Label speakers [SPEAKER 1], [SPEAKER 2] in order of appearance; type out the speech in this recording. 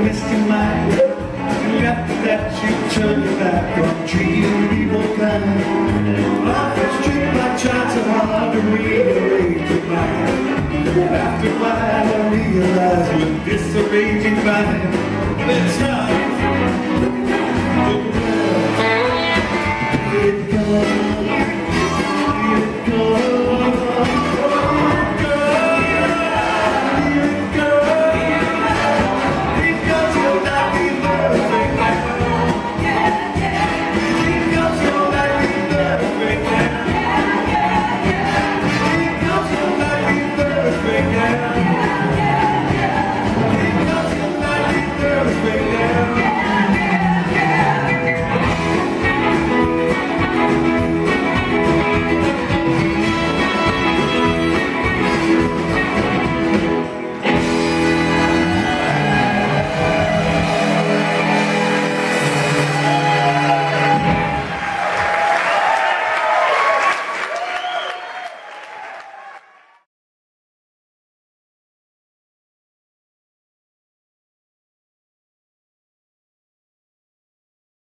[SPEAKER 1] turn your mind. And after that, you turned your back on treating people kind. Life is tricked by trying so hard to rearrange